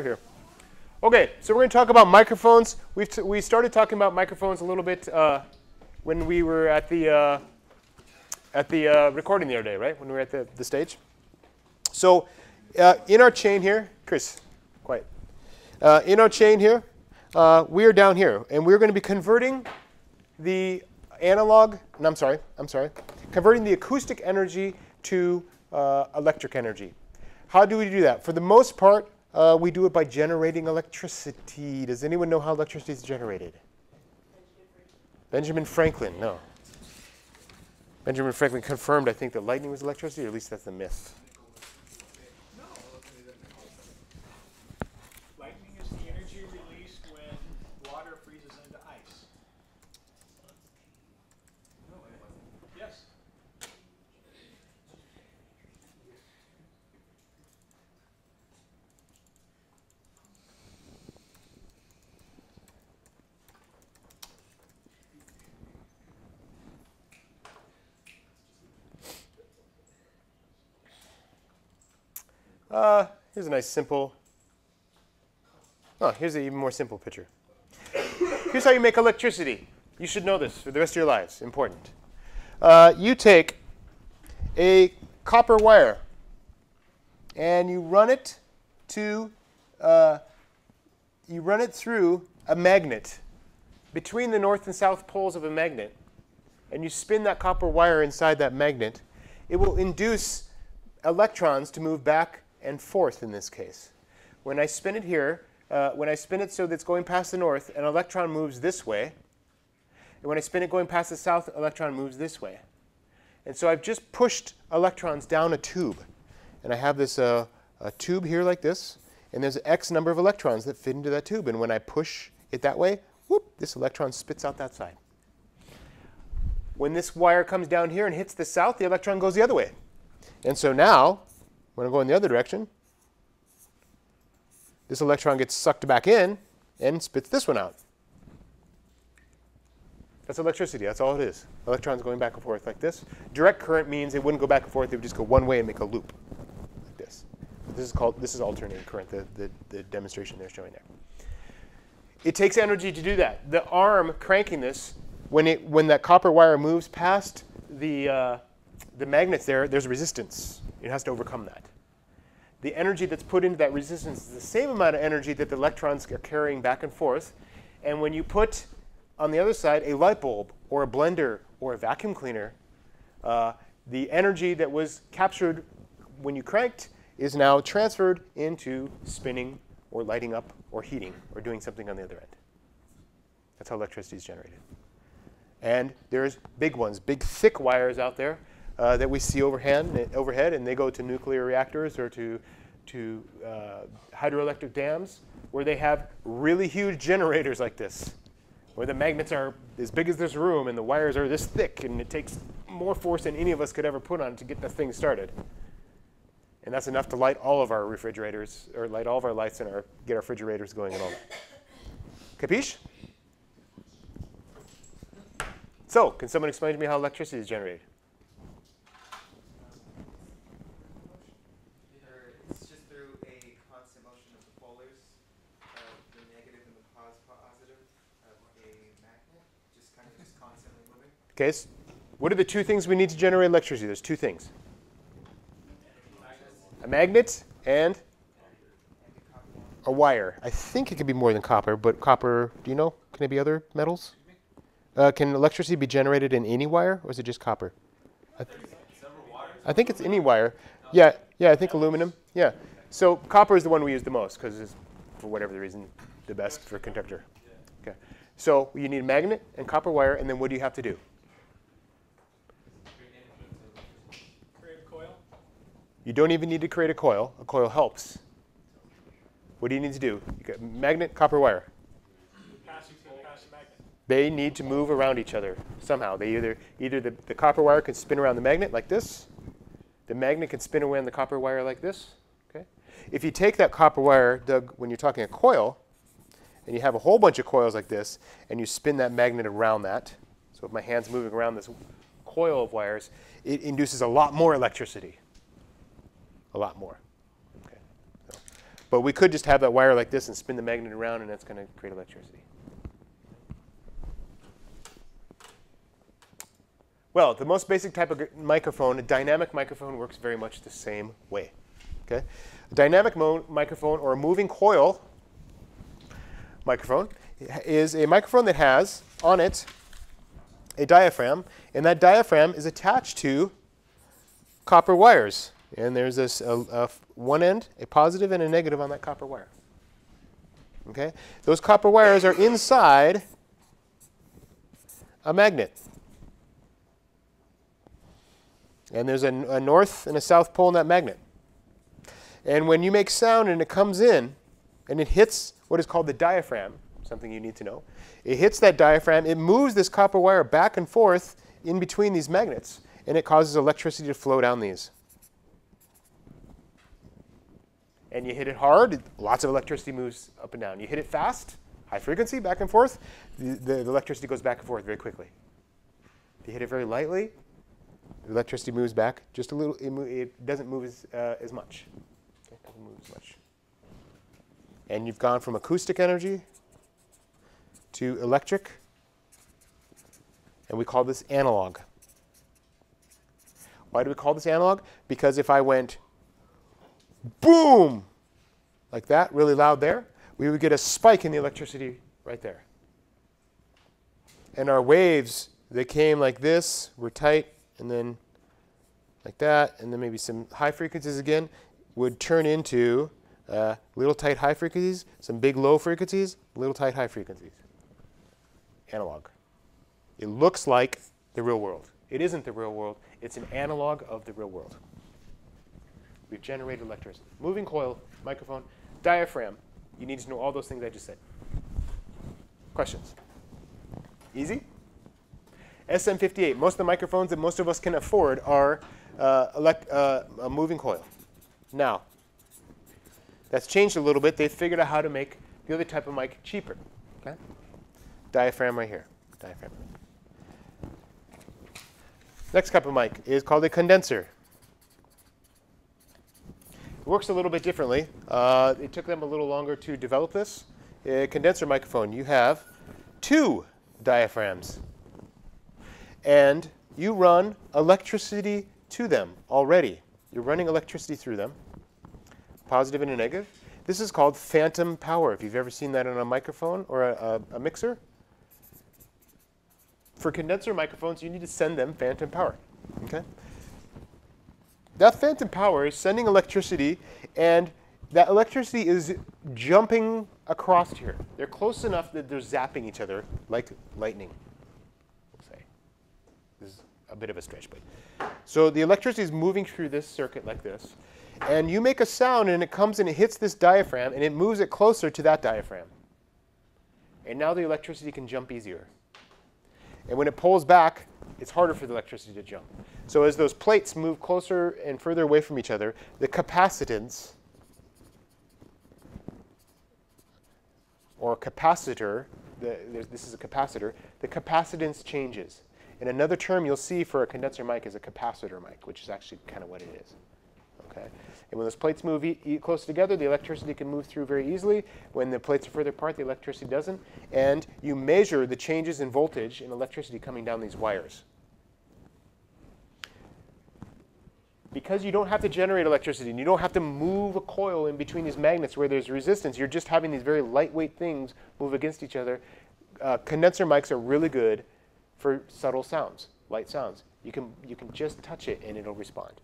here. Okay, so we're going to talk about microphones. We've we started talking about microphones a little bit uh, when we were at the uh, at the uh, recording the other day, right? When we were at the, the stage. So uh, in our chain here, Chris, quiet. Uh, in our chain here, uh, we are down here, and we're going to be converting the analog. No, I'm sorry. I'm sorry. Converting the acoustic energy to electric energy. How do we do that? For the most part, uh, we do it by generating electricity. Does anyone know how electricity is generated? Benjamin Franklin, no. Benjamin Franklin confirmed, I think, that lightning was electricity, or at least that's the myth. Uh, here's a nice simple. Oh, here's an even more simple picture. Here's how you make electricity. You should know this for the rest of your lives. Important. Uh, you take a copper wire and you run it to uh, you run it through a magnet between the north and south poles of a magnet and you spin that copper wire inside that magnet it will induce electrons to move back and fourth in this case. When I spin it here, uh, when I spin it so that it's going past the north, an electron moves this way. And when I spin it going past the south, electron moves this way. And so I've just pushed electrons down a tube. And I have this uh, a tube here like this, and there's X number of electrons that fit into that tube. And when I push it that way, whoop, this electron spits out that side. When this wire comes down here and hits the south, the electron goes the other way. And so now when I go in the other direction, this electron gets sucked back in and spits this one out. That's electricity. That's all it is. Electrons going back and forth like this. Direct current means it wouldn't go back and forth. It would just go one way and make a loop like this. This is called this is alternating current. The, the, the demonstration they're showing there. It takes energy to do that. The arm cranking this, when it when that copper wire moves past the uh, the magnets there, there's resistance. It has to overcome that. The energy that's put into that resistance is the same amount of energy that the electrons are carrying back and forth. And when you put on the other side a light bulb or a blender or a vacuum cleaner, uh, the energy that was captured when you cranked is now transferred into spinning or lighting up or heating or doing something on the other end. That's how electricity is generated. And there's big ones, big thick wires out there uh, that we see overhead, overhead, and they go to nuclear reactors or to, to uh, hydroelectric dams where they have really huge generators like this, where the magnets are as big as this room and the wires are this thick, and it takes more force than any of us could ever put on to get the thing started. And that's enough to light all of our refrigerators, or light all of our lights and our, get our refrigerators going and all that. Capiche? So, can someone explain to me how electricity is generated? Okay, so what are the two things we need to generate electricity? There's two things. A magnet and a wire. I think it could be more than copper, but copper, do you know? Can it be other metals? Uh, can electricity be generated in any wire, or is it just copper? I, th I think it's any wire. Yeah, yeah, I think aluminum. Yeah. So copper is the one we use the most because it's, for whatever the reason, the best for conductor. Okay. So you need a magnet and copper wire, and then what do you have to do? You don't even need to create a coil. A coil helps. What do you need to do? You got magnet, copper wire. They need to move around each other somehow. They either either the, the copper wire can spin around the magnet like this. The magnet can spin around the copper wire like this. Okay. If you take that copper wire, Doug, when you're talking a coil, and you have a whole bunch of coils like this, and you spin that magnet around that, so if my hand's moving around this coil of wires, it induces a lot more electricity a lot more. Okay. So But we could just have that wire like this and spin the magnet around, and that's going to create electricity. Well, the most basic type of microphone, a dynamic microphone, works very much the same way. Okay? A dynamic microphone or a moving coil microphone is a microphone that has on it a diaphragm, and that diaphragm is attached to copper wires. And there's this a, a one end, a positive and a negative on that copper wire. Okay? Those copper wires are inside a magnet. And there's a, a north and a south pole in that magnet. And when you make sound and it comes in and it hits what is called the diaphragm, something you need to know, it hits that diaphragm, it moves this copper wire back and forth in between these magnets, and it causes electricity to flow down these. And you hit it hard, lots of electricity moves up and down. You hit it fast, high frequency, back and forth, the, the, the electricity goes back and forth very quickly. If you hit it very lightly, the electricity moves back just a little, it, it doesn't move as, uh, as much. It doesn't move as much. And you've gone from acoustic energy to electric, and we call this analog. Why do we call this analog? Because if I went boom, like that, really loud there, we would get a spike in the electricity right there. And our waves, they came like this, were tight, and then like that, and then maybe some high frequencies again, would turn into uh, little tight high frequencies, some big low frequencies, little tight high frequencies. Analog. It looks like the real world. It isn't the real world. It's an analog of the real world. We've generated electricity. Moving coil, microphone, diaphragm. You need to know all those things I just said. Questions? Easy? SM58. Most of the microphones that most of us can afford are uh, elect, uh, a moving coil. Now, that's changed a little bit. They've figured out how to make the other type of mic cheaper. Okay? Diaphragm right here. Diaphragm. Next type of mic is called a condenser. Works a little bit differently. Uh, it took them a little longer to develop this. A condenser microphone, you have two diaphragms and you run electricity to them already. You're running electricity through them, positive and a negative. This is called phantom power. If you've ever seen that on a microphone or a, a, a mixer, for condenser microphones, you need to send them phantom power. Okay? That phantom power is sending electricity, and that electricity is jumping across here. They're close enough that they're zapping each other like lightning This is a bit of a stretch, but. So the electricity is moving through this circuit like this. And you make a sound and it comes and it hits this diaphragm and it moves it closer to that diaphragm. And now the electricity can jump easier. And when it pulls back, it's harder for the electricity to jump. So as those plates move closer and further away from each other, the capacitance or capacitor, the, this is a capacitor, the capacitance changes. And another term you'll see for a condenser mic is a capacitor mic, which is actually kind of what it is. Okay? And when those plates move e close together, the electricity can move through very easily. When the plates are further apart, the electricity doesn't. And you measure the changes in voltage and electricity coming down these wires. Because you don't have to generate electricity and you don't have to move a coil in between these magnets where there's resistance, you're just having these very lightweight things move against each other. Uh, condenser mics are really good for subtle sounds, light sounds. You can, you can just touch it and it'll respond.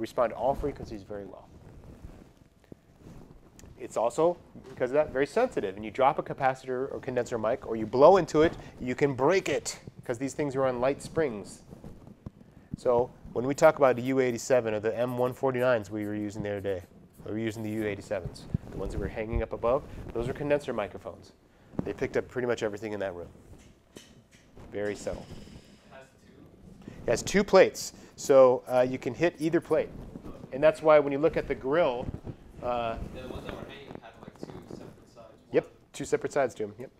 Respond to all frequencies very well. It's also, because of that, very sensitive. And you drop a capacitor or condenser mic or you blow into it, you can break it because these things are on light springs. So when we talk about the U87 or the M149s we were using the other day, we were using the U87s, the ones that were hanging up above, those are condenser microphones. They picked up pretty much everything in that room. Very subtle. It has two plates, so uh, you can hit either plate. And that's why when you look at the grill, uh, yeah, the ones that were hanging had like two separate sides. Yep, two separate sides to them. Yep.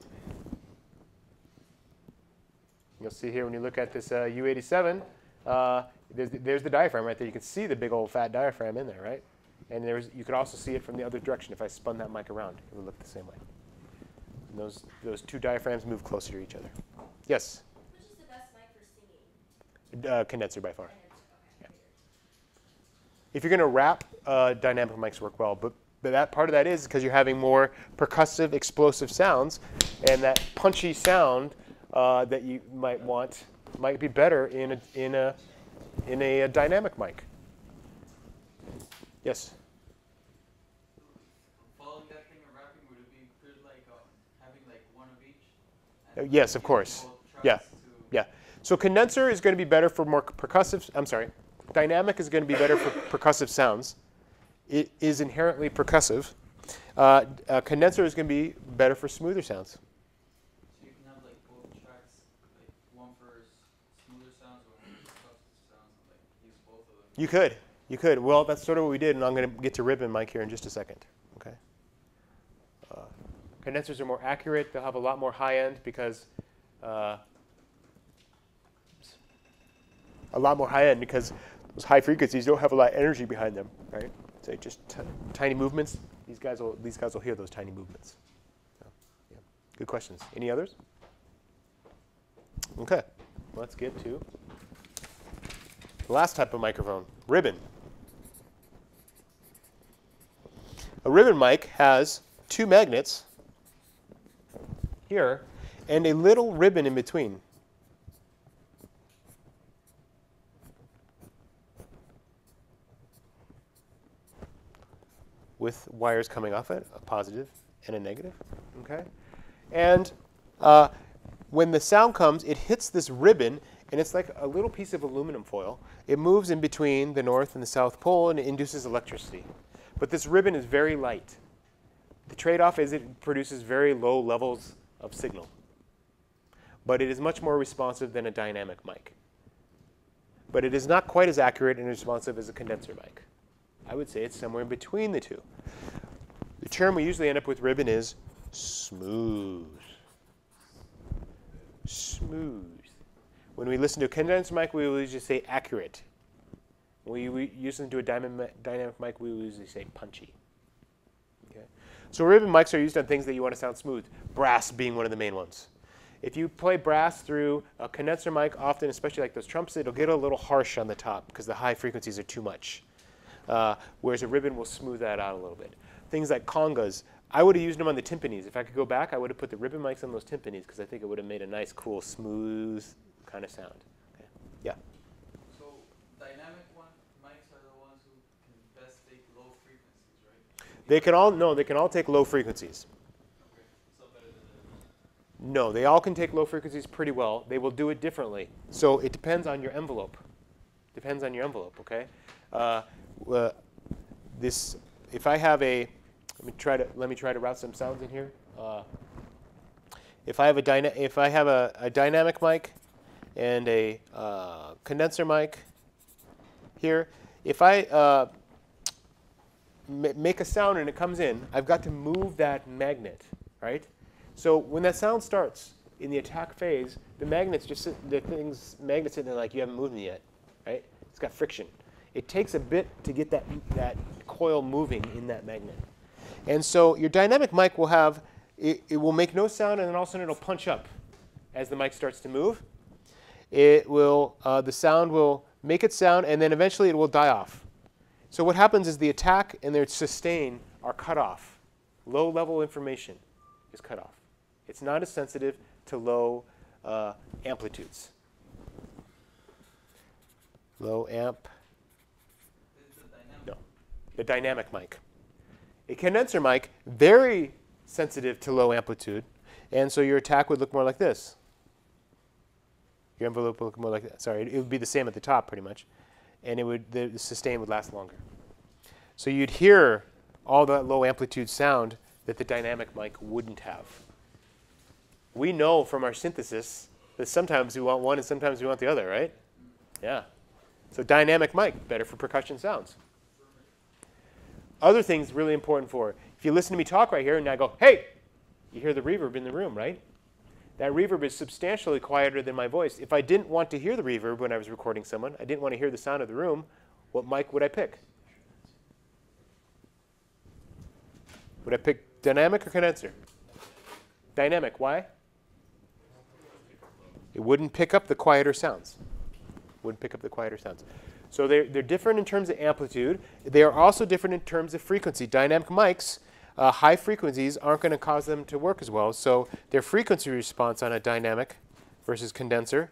You'll see here when you look at this uh, U87, uh, there's, the, there's the diaphragm right there. You can see the big old fat diaphragm in there, right? And there's, you could also see it from the other direction. If I spun that mic around, it would look the same way. And those, those two diaphragms move closer to each other. Yes? Which is the best mic for singing? Uh, condenser by far. And it's- okay. If you're going to rap, uh, dynamic mics work well, but, but that part of that is because you're having more percussive, explosive sounds, and that punchy sound uh, that you might want might be better in a, in a, in a, dynamic mic. Yes. Following that thing of rapping, would it be good like having like one of each? Uh, yes, of course. Yeah. Yeah. So condenser is going to be better for more percussive. I'm sorry. Dynamic is going to be better for percussive sounds. It is inherently percussive. Uh, uh, condenser is going to be better for smoother sounds. So you can have like both tracks, like one for smoother sounds, one for percussive sounds, and like use both of them. You could. You could. Well, that's sort of what we did, and I'm going to get to ribbon mic here in just a second. Okay. Uh, condensers are more accurate. They'll have a lot more high end because uh, a lot more high end because those high frequencies don't have a lot of energy behind them, right? So just tiny movements. These guys will these guys will hear those tiny movements. So, yeah. Good questions. Any others? Okay. Let's get to the last type of microphone, ribbon. A ribbon mic has two magnets here and a little ribbon in between. With wires coming off it, a positive and a negative. Okay? And uh, when the sound comes, it hits this ribbon, and it's like a little piece of aluminum foil. It moves in between the North and the South Pole, and it induces electricity. But this ribbon is very light. The trade off is it produces very low levels of signal. But it is much more responsive than a dynamic mic. But it is not quite as accurate and responsive as a condenser mic. I would say it's somewhere in between the two. The term we usually end up with ribbon is smooth. Smooth. When we listen to a condenser mic, we will usually say accurate. When we, listen to a dynamic, mic, we will usually say punchy. Okay? So ribbon mics are used on things that you want to sound smooth, brass being one of the main ones. If you play brass through a condenser mic, often, especially like those trumps, it'll get a little harsh on the top because the high frequencies are too much. Uh, whereas a ribbon will smooth that out a little bit. Things like congas, I would have used them on the timpanis. If I could go back, I would have put the ribbon mics on those timpanis because I think it would have made a nice, cool, smooth kind of sound. Okay. Yeah. So dynamic one mics are the ones who can best take low frequencies, right? They can all no, they can all take low frequencies. Okay. So better than the No, they all can take low frequencies pretty well. They will do it differently. So it depends on your envelope. Depends on your envelope, okay? Uh, uh, this, if I have a, let me try to let me try to route some sounds in here. Uh, if I have a dyna- if I have a, a dynamic mic and a uh, condenser mic here, if I uh, ma- make a sound and it comes in, I've got to move that magnet, right? So when that sound starts in the attack phase, the magnets just sit, the things magnets sitting there like you haven't moved them yet, right? It's got friction. It takes a bit to get that that coil moving in that magnet, and so your dynamic mic will have it, it will make no sound, and then all of a sudden it'll punch up as the mic starts to move. It will uh, the sound will make it sound, and then eventually it will die off. So what happens is the attack and their sustain are cut off. Low level information is cut off. It's not as sensitive to low uh, amplitudes. Low amp, This is the dynamic. no. The dynamic mic. A condenser mic, very sensitive to low amplitude, and so your attack would look more like this. Your envelope would look more like that. Sorry, it would be the same at the top pretty much, and it would the, the sustain would last longer. So you'd hear all that low amplitude sound that the dynamic mic wouldn't have. We know from our synthesis that sometimes we want one and sometimes we want the other, right? Yeah. So dynamic mic, better for percussion sounds. Other things really important for, if you listen to me talk right here and I go, hey, you hear the reverb in the room, right? That reverb is substantially quieter than my voice. If I didn't want to hear the reverb when I was recording someone, I didn't want to hear the sound of the room, what mic would I pick? Would I pick dynamic or condenser? Dynamic. Why? It wouldn't pick up the quieter sounds. Wouldn't pick up the quieter sounds. So they're, they're different in terms of amplitude. They are also different in terms of frequency. Dynamic mics, uh, high frequencies aren't going to cause them to work as well. So their frequency response on a dynamic versus condenser.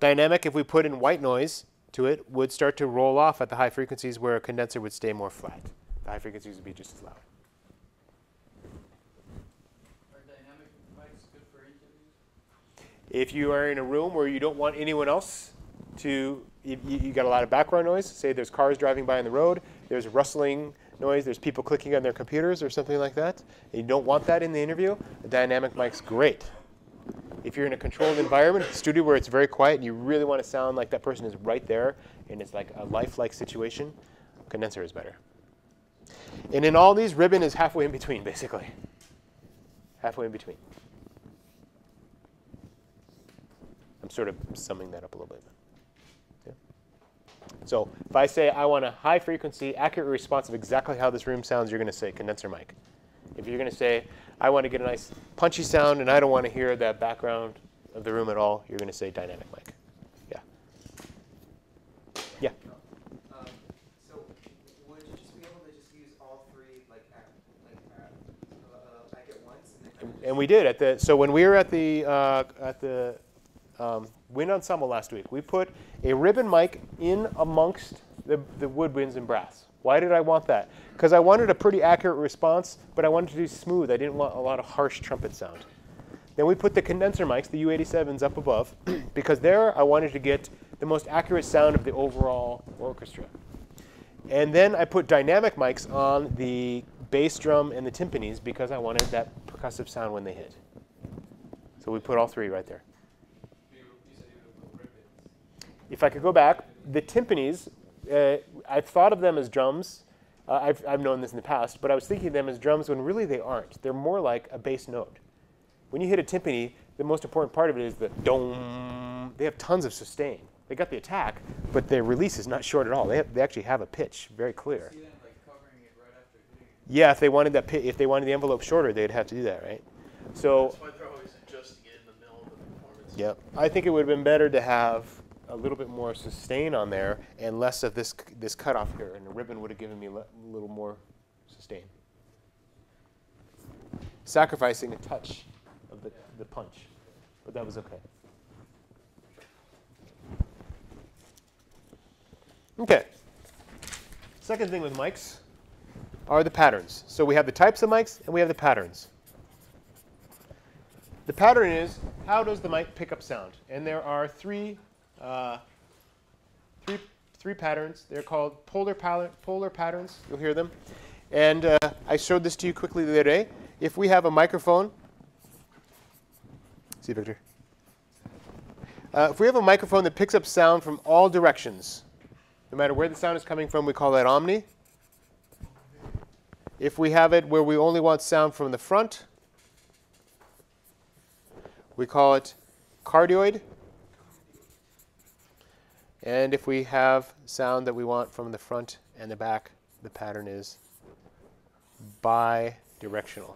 Dynamic, if we put in white noise to it, would start to roll off at the high frequencies where a condenser would stay more flat. The high frequencies would be just as loud. Are dynamic mics good for interviews? If you are in a room where you don't want anyone else to, you, you got a lot of background noise, say there's cars driving by on the road, there's rustling noise, there's people clicking on their computers or something like that, and you don't want that in the interview, a dynamic mic's great. If you're in a controlled environment, a studio where it's very quiet and you really want to sound like that person is right there and it's like a lifelike situation, condenser is better. And in all these, ribbon is halfway in between, basically. Halfway in between. I'm sort of summing that up a little bit. So if I say I want a high frequency, accurate response of exactly how this room sounds, you're going to say condenser mic. If you're going to say I want to get a nice punchy sound and I don't want to hear that background of the room at all, you're going to say dynamic mic. Yeah. Yeah. So would you just be able to just use all three like at, like at, like at once and then kind of And we did at the so when we were at the uh, at the um, wind ensemble last week, we put a ribbon mic in amongst the, the woodwinds and brass. Why did I want that? Because I wanted a pretty accurate response, but I wanted to do smooth. I didn't want a lot of harsh trumpet sound. Then we put the condenser mics, the U87s, up above, because there I wanted to get the most accurate sound of the overall orchestra. And then I put dynamic mics on the bass drum and the timpanis because I wanted that percussive sound when they hit. So we put all three right there. You, you said you would put ribbons. If I could go back, the timpanis, uh, I've thought of them as drums. Uh, I've, I've known this in the past, but I was thinking of them as drums when really they aren't. They're more like a bass note. When you hit a timpani, the most important part of it is the dom. They have tons of sustain. They got the attack, but their release is not short at all. They, have, they actually have a pitch, very clear. Them like right after hitting it. Yeah, if they wanted that, pi- if they wanted the envelope shorter, they'd have to do that, right? So, That's why they're always adjusting it in the middle of the performance. yep. I think it would have been better to have a little bit more sustain on there and less of this this cutoff here, and the ribbon would have given me a little more sustain. Sacrificing a touch of the, the punch, but that was okay. Okay. Second thing with mics are the patterns. So we have the types of mics and we have the patterns. The pattern is how does the mic pick up sound? And there are three, uh, three, three patterns. They're called polar, polar patterns. You'll hear them. And uh, I showed this to you quickly the other day. If we have a microphone, see Victor. Uh, if we have a microphone that picks up sound from all directions, no matter where the sound is coming from, we call that omni. If we have it where we only want sound from the front, we call it cardioid. And if we have sound that we want from the front and the back, the pattern is bidirectional.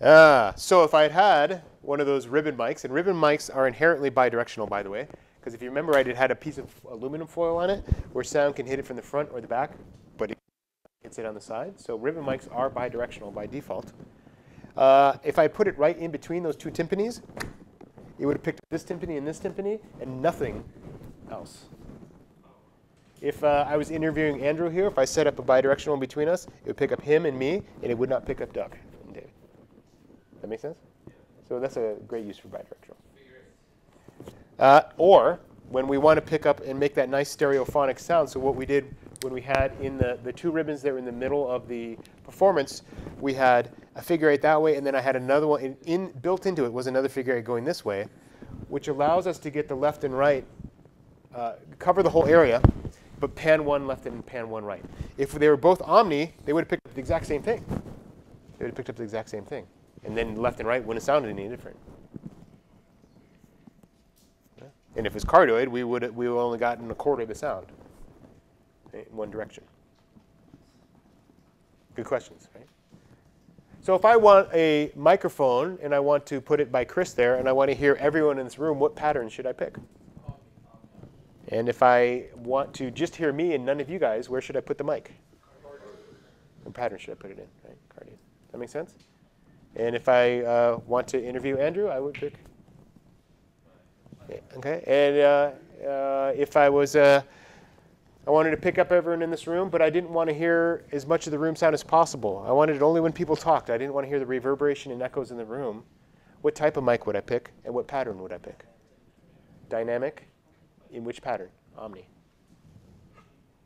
Ah, so if I'd had one of those ribbon mics, and ribbon mics are inherently bidirectional, by the way, because if you remember right, it had a piece of aluminum foil on it where sound can hit it from the front or the back, but it hits it on the side. So ribbon mics are bidirectional by default. Uh, if I put it right in between those two timpanis, it would have picked up this timpani and this timpani and nothing else. If uh, I was interviewing Andrew here, if I set up a bidirectional in between us, it would pick up him and me, and it would not pick up Doug and David. That make sense? So that's a great use for bidirectional. Uh, or when we want to pick up and make that nice stereophonic sound, so what we did when we had in the, the two ribbons that were in the middle of the performance, we had a figure eight that way, and then I had another one in, in built into it was another figure eight going this way, which allows us to get the left and right, uh, cover the whole area, but pan one left and pan one right. If they were both omni, they would have picked up the exact same thing. They would have picked up the exact same thing. And then left and right wouldn't have sounded any different. And if it's cardioid, we would we would only gotten a quarter of the sound in one direction. Good questions, right? So if I want a microphone and I want to put it by Chris there and I want to hear everyone in this room, what pattern should I pick? And if I want to just hear me and none of you guys, where should I put the mic? What pattern should I put it in? Right, cardioid. That makes sense? And if I uh, want to interview Andrew, I would pick. Okay. And uh, uh, if I was, uh, I wanted to pick up everyone in this room, but I didn't want to hear as much of the room sound as possible. I wanted it only when people talked. I didn't want to hear the reverberation and echoes in the room. What type of mic would I pick, and what pattern would I pick? Dynamic. In which pattern? Omni.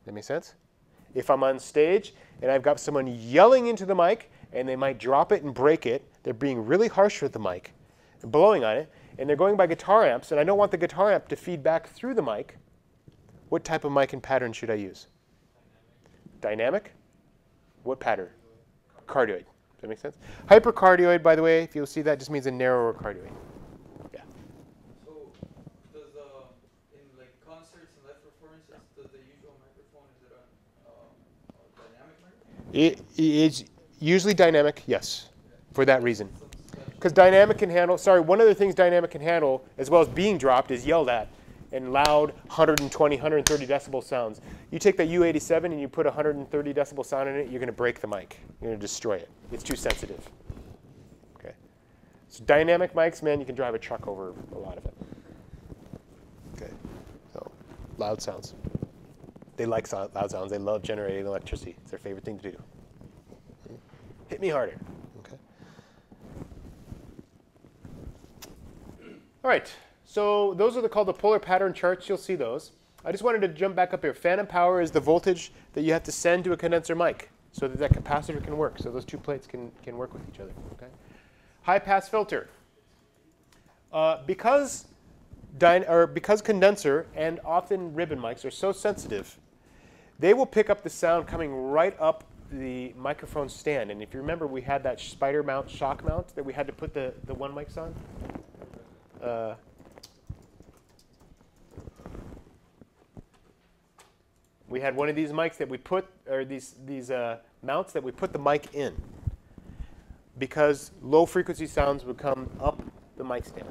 That make sense? If I'm on stage and I've got someone yelling into the mic and they might drop it and break it, they're being really harsh with the mic, blowing on it, and they're going by guitar amps, and I don't want the guitar amp to feed back through the mic, what type of mic and pattern should I use? Dynamic? What pattern? Cardioid. Does that make sense? Hypercardioid, by the way, if you'll see that, just means a narrower cardioid. Yeah. So, does uh, in like concerts and live performances, does the usual microphone is it a, uh, a dynamic microphone? It is usually dynamic, yes, for that reason. Because dynamic can handle, sorry, one of the things dynamic can handle, as well as being dropped, is yelled at and loud 120, 130 decibel sounds. You take that U87 and you put 130 decibel sound in it, you're going to break the mic. You're going to destroy it. It's too sensitive. Okay. So dynamic mics, man, you can drive a truck over a lot of it. Okay. So loud sounds. They like so- loud sounds. They love generating electricity. It's their favorite thing to do. Hit me harder. Okay. All right, so those are the, called the polar pattern charts. You'll see those. I just wanted to jump back up here. Phantom power is the voltage that you have to send to a condenser mic so that that capacitor can work, so those two plates can, can work with each other. Okay. High pass filter. Uh, because, or because condenser and often ribbon mics are so sensitive, they will pick up the sound coming right up the microphone stand. And if you remember, we had that spider mount, shock mount that we had to put the, the one mics on. Uh, we had one of these mics that we put, or these, these uh, mounts that we put the mic in because low frequency sounds would come up the mic stand.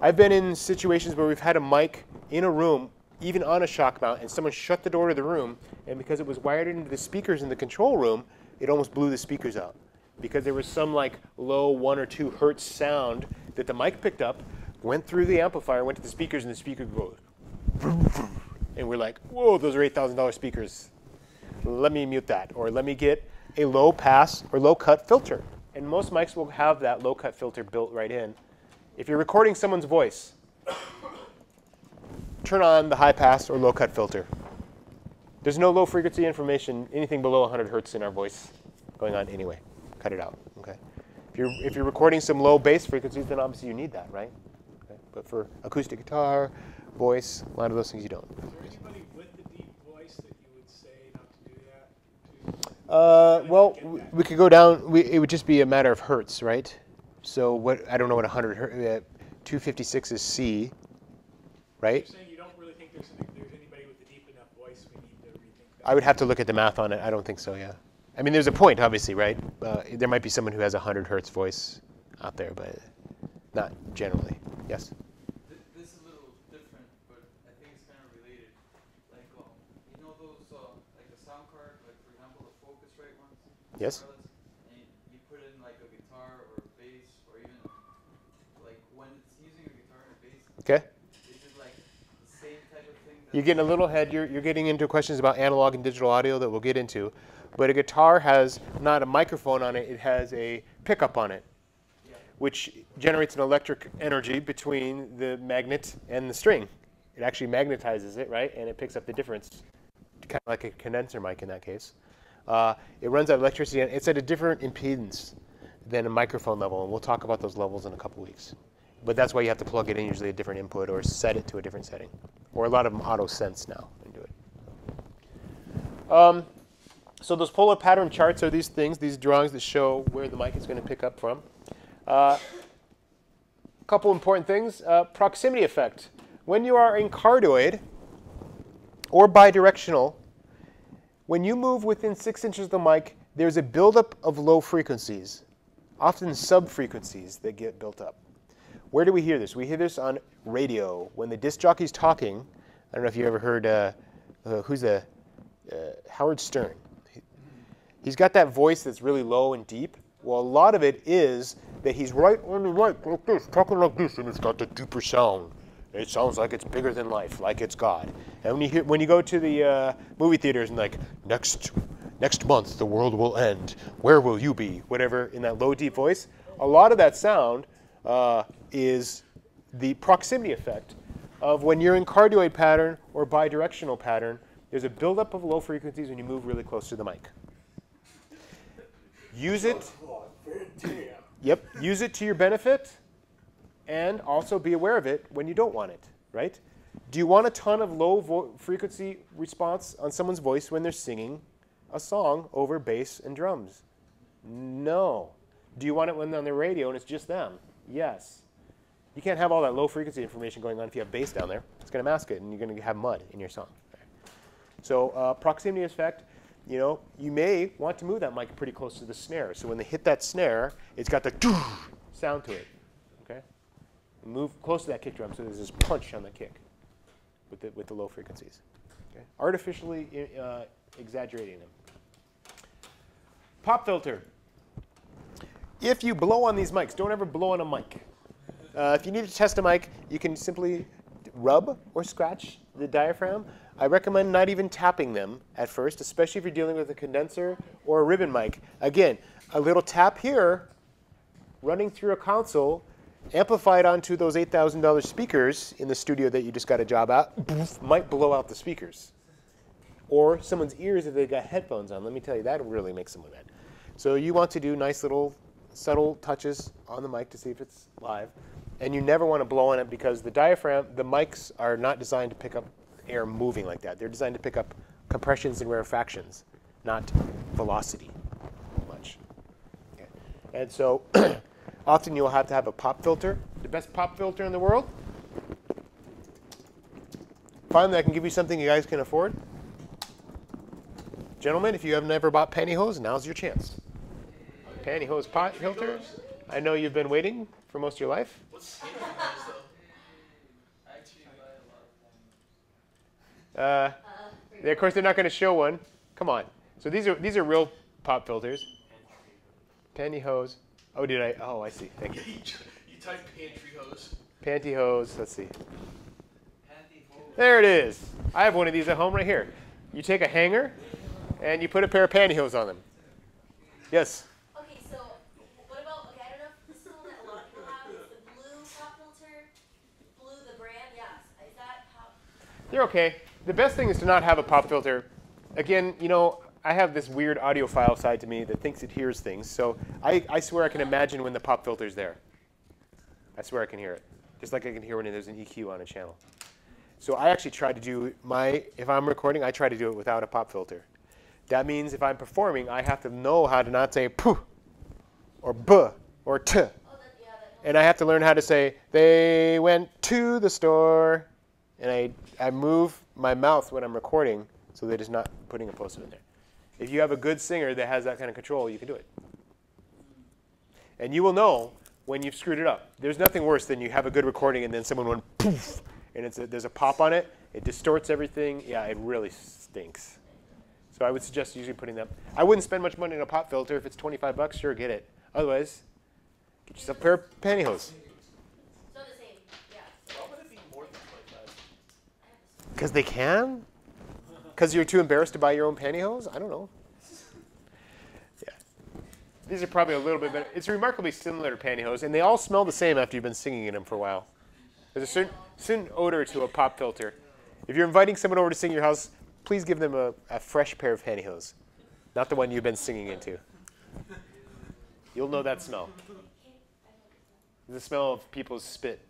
I've been in situations where we've had a mic in a room, even on a shock mount, and someone shut the door to the room, and because it was wired into the speakers in the control room, it almost blew the speakers out. Because there was some like low one or two hertz sound that the mic picked up, went through the amplifier, went to the speakers, and the speaker goes. And we're like, whoa, those are $8,000 speakers. Let me mute that. Or let me get a low pass or low cut filter. And most mics will have that low cut filter built right in. If you're recording someone's voice, turn on the high pass or low cut filter. There's no low frequency information, anything below 100 hertz in our voice going on anyway. Cut it out. Okay. If you're if you're recording some low bass frequencies, then obviously you need that, right? Okay. But for acoustic guitar, voice, a lot of those things you don't. Is there anybody with the deep voice that you would say not to do that? to? Uh, well, we could go down. We, it would just be a matter of hertz, right? So what? I don't know what 100 hertz. Uh, 256 is C, right? You're saying you don't really think there's, there's anybody with a deep enough voice we need to rethink that? I would have to look at the math on it. I don't think so. Yeah. I mean, there's a point, obviously, right? Uh, there might be someone who has a 100 hertz voice out there, but not generally. Yes. Th- This is a little different, but I think it's kind of related. Like, um, you know those, uh, like the sound card, like for example, the Focusrite ones? Yes. And you, put in like a guitar or a bass or even like when it's using a guitar and a bass, Okay. is it like the same type of thing? that- You're getting a little ahead. You're, you're getting into questions about analog and digital audio that we'll get into. But a guitar has not a microphone on it, it has a pickup on it, Yeah. which generates an electric energy between the magnet and the string. It actually magnetizes it, right? And it picks up the difference, kind of like a condenser mic in that case. Uh, it runs out electricity, and it's at a different impedance than a microphone level, and we'll talk about those levels in a couple weeks. But that's why you have to plug it in, usually a different input, or set it to a different setting. Or a lot of them auto sense now and do it. Um, so those polar pattern charts are these things, these drawings that show where the mic is going to pick up from. A couple important things. Uh, proximity effect. when you are in cardioid or bidirectional, when you move within six inches of the mic, there's a buildup of low frequencies, often sub-frequencies that get built up. Where do we hear this? We hear this on radio when the disc jockey's talking. I don't know if you ever heard uh, uh, who's the uh, Howard Stern. He, he's got that voice that's really low and deep. Well, a lot of it is that he's right on the mic like this, talking like this, and it's got the deeper sound. It sounds like it's bigger than life, like it's God. And when you hear, when you go to the uh, movie theaters and like next next month the world will end, where will you be? Whatever in that low deep voice, a lot of that sound uh, is the proximity effect of when you're in cardioid pattern or bidirectional pattern. There's a buildup of low frequencies when you move really close to the mic. Use it. Yep, use it to your benefit and also be aware of it when you don't want it, right? Do you want a ton of low frequency response on someone's voice when they're singing a song over bass and drums? No. Do you want it when they're on the radio and it's just them? Yes. You can't have all that low frequency information going on if you have bass down there. It's going to mask it and you're going to have mud in your song. So uh, proximity effect, you know, you may want to move that mic pretty close to the snare. So when they hit that snare, it's got the sound to it. Move close to that kick drum so there's this punch on the kick with the, with the low frequencies. Okay? Artificially uh, exaggerating them. Pop filter. If you blow on these mics, don't ever blow on a mic. Uh, if you need to test a mic, you can simply rub or scratch the diaphragm. I recommend not even tapping them at first, especially if you're dealing with a condenser or a ribbon mic. Again, a little tap here, running through a console, amplified onto those $8,000 speakers in the studio that you just got a job at, might blow out the speakers. Or someone's ears if they've got headphones on. Let me tell you, that really makes someone mad. So you want to do nice little subtle touches on the mic to see if it's live. And you never want to blow on it because the diaphragm, the mics are not designed to pick up air moving like that. They're designed to pick up compressions and rarefactions, not velocity much. Okay. And so often you'll have to have a pop filter. The best pop filter in the world. Finally, I can give you something you guys can afford. Gentlemen, if you have never bought pantyhose, now's your chance. Pantyhose pop filter. I know you've been waiting for most of your life. Uh, of course, they're not going to show one. Come on. So these are these are real pop filters. Pantyhose. Oh, did I? Oh, I see. Thank you. you, type pantry hose. Pantyhose. Let's see. There it is. I have one of these at home right here. You take a hanger, and you put a pair of pantyhose on them. Yes. Okay, so what about, okay, I don't know if this is the one that a lot of people have, it's the blue pop filter, blue the brand, yes. Is that pop? They're okay. The best thing is to not have a pop filter. Again, you know, I have this weird audiophile side to me that thinks it hears things. So I, I swear I can imagine when the pop filter's there. I swear I can hear it. Just like I can hear when there's an EQ on a channel. So I actually try to do my, if I'm recording, I try to do it without a pop filter. That means if I'm performing, I have to know how to not say poo or buh or t. Oh, that, yeah, that helps. And I have to learn how to say, they went to the store. And I, I move my mouth when I'm recording so that it's not putting a post-it in there. If you have a good singer that has that kind of control, you can do it. And you will know when you've screwed it up. There's nothing worse than you have a good recording and then someone went poof, and it's a, there's a pop on it. It distorts everything. Yeah, it really stinks. So I would suggest usually putting them. I wouldn't spend much money on a pop filter. If it's 25 bucks, sure, get it. Otherwise, get yourself a pair of pantyhose. It's not the same, yeah. Why would it be more than 25? Because they can? Because you're too embarrassed to buy your own pantyhose? I don't know. Yeah. These are probably a little bit better. It's remarkably similar to pantyhose, and they all smell the same after you've been singing in them for a while. There's a certain, certain odor to a pop filter. If you're inviting someone over to sing your house, please give them a, a fresh pair of pantyhose, not the one you've been singing into. You'll know that smell. The smell of people's spit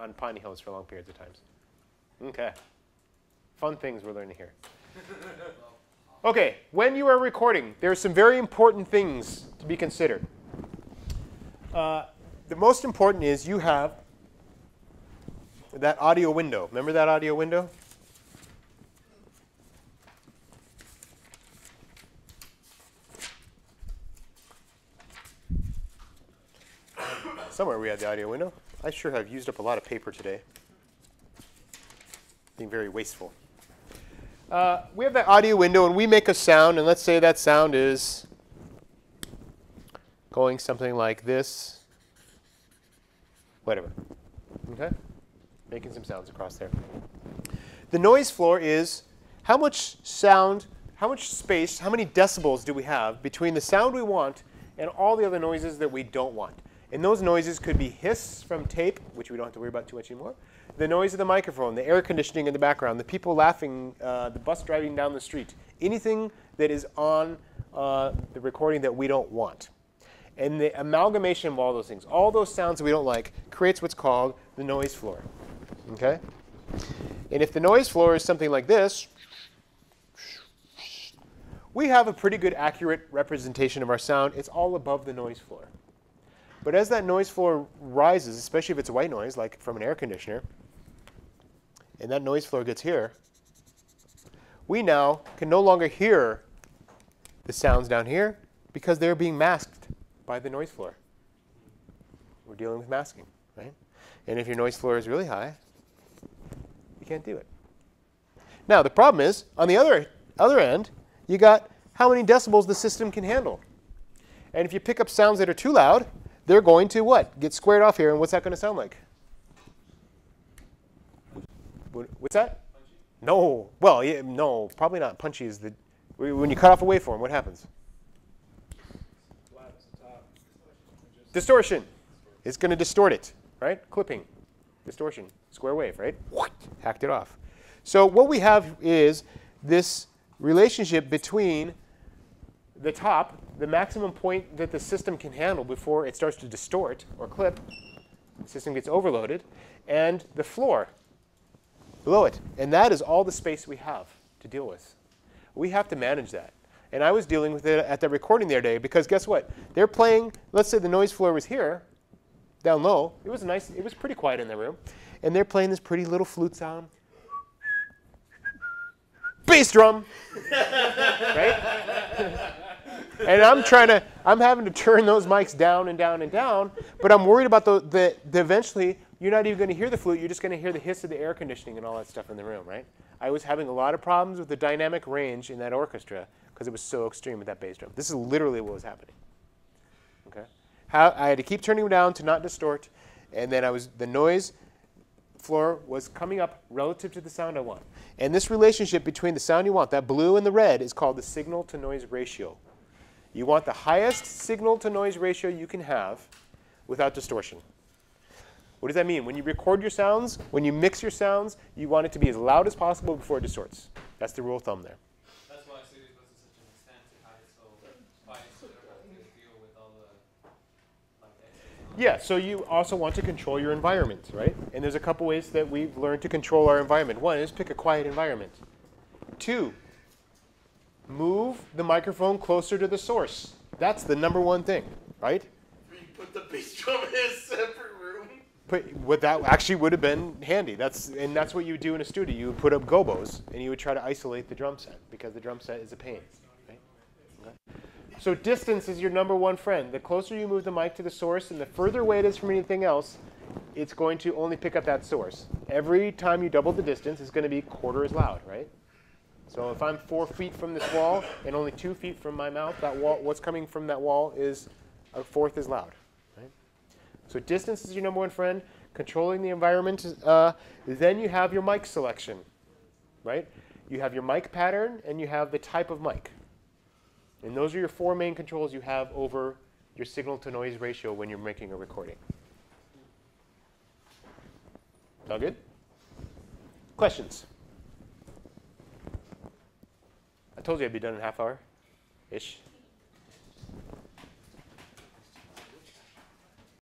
on pantyhose for long periods of times. Okay. Fun things we're learning here. Okay, when you are recording, there are some very important things to be considered. Uh, the most important is you have that audio window. Remember that audio window? Somewhere we had the audio window. I sure have used up a lot of paper today. Being very wasteful. Uh, we have that audio window and we make a sound, and let's say that sound is going something like this. Whatever. Okay? Making some sounds across there. The noise floor is how much sound, how much space, how many decibels do we have between the sound we want and all the other noises that we don't want. And those noises could be hiss from tape, which we don't have to worry about too much anymore, the noise of the microphone, the air conditioning in the background, the people laughing, uh, the bus driving down the street, anything that is on uh, the recording that we don't want. And the amalgamation of all those things, all those sounds that we don't like, creates what's called the noise floor. Okay? And if the noise floor is something like this, we have a pretty good accurate representation of our sound. It's all above the noise floor. But as that noise floor rises, especially if it's white noise, like from an air conditioner, and that noise floor gets here, we now can no longer hear the sounds down here because they're being masked by the noise floor. We're dealing with masking, right? And if your noise floor is really high, you can't do it. Now, the problem is, on the other, other end, you got how many decibels the system can handle. And if you pick up sounds that are too loud, they're going to what? Get squared off here, and what's that going to sound like? What's that? No. Well, yeah, no, probably not. Punchy is the. When you cut off a waveform, what happens? Flat as the top. Distortion. It's going to distort it, right? Clipping, distortion, square wave, right? What? Hacked it off. So what we have is this relationship between the top, the maximum point that the system can handle before it starts to distort or clip, the system gets overloaded, and the floor below it. And that is all the space we have to deal with. We have to manage that. And I was dealing with it at the recording the other day because guess what? They're playing, let's say the noise floor was here, down low. It was nice, it was pretty quiet in the room. And they're playing this pretty little flute sound. Bass drum! right? And I'm trying to, I'm having to turn those mics down and down and down, but I'm worried about the, the, the eventually, you're not even going to hear the flute, you're just going to hear the hiss of the air conditioning and all that stuff in the room, right? I was having a lot of problems with the dynamic range in that orchestra because it was so extreme with that bass drum. This is literally what was happening. Okay? How, I had to keep turning them down to not distort, and then I was, the noise floor was coming up relative to the sound I want. And this relationship between the sound you want, that blue and the red, is called the signal to noise ratio. You want the highest signal to noise ratio you can have without distortion. What does that mean? When you record your sounds, when you mix your sounds, you want it to be as loud as possible before it distorts. That's the rule of thumb there. That's why series was such an extent to have it so fine so they don't have to deal with all the Yeah, so you also want to control your environment, right? And there's a couple ways that we've learned to control our environment. One is pick a quiet environment. Two, move the microphone closer to the source. That's the number one thing, right? You put the bass drum in a separate room. Put, what that actually would have been handy. That's and that's what you would do in a studio. You would put up gobos and you would try to isolate the drum set because the drum set is a pain. Right? Okay. So distance is your number one friend. The closer you move the mic to the source and the further away it is from anything else, it's going to only pick up that source. Every time you double the distance, it's going to be quarter as loud, right? So if I'm four feet from this wall and only two feet from my mouth, that wall, what's coming from that wall is a fourth as loud. So distance is your number one friend. Controlling the environment. Uh, then you have your mic selection, right? You have your mic pattern and you have the type of mic. And those are your four main controls you have over your signal to noise ratio when you're making a recording. All good? Questions? I told you I'd be done in half hour ish.